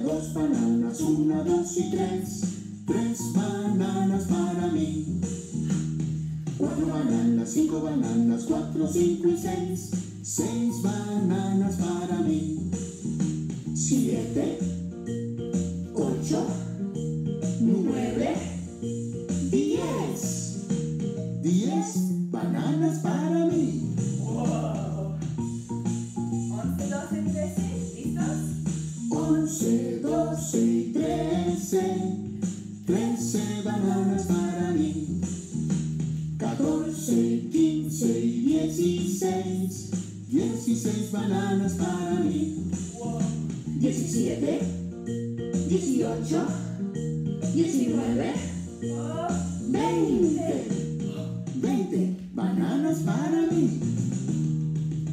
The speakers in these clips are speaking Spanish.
dos bananas, una, dos y tres. Tres bananas para mí. Cuatro bananas, cinco bananas, cuatro, cinco y seis. Seis bananas para mí. Siete, ocho, nueve, diez. Diez bananas para mí. Wow. 11, 12, 13, ¿listos? Once, doce y trece. Trece bananas para mí. Catorce, quince y dieciséis. Dieciséis bananas para mí. Wow. Diecisiete, dieciocho, diecinueve, Oh, veinte. Veinte bananas para mí.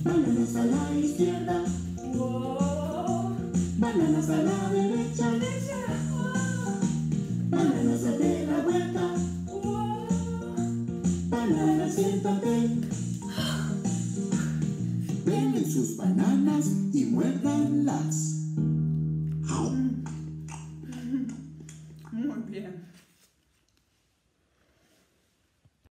Bananas a la izquierda, bananas date la vuelta, Wow. bananas siéntate. Ven sus bananas y muérdanlas.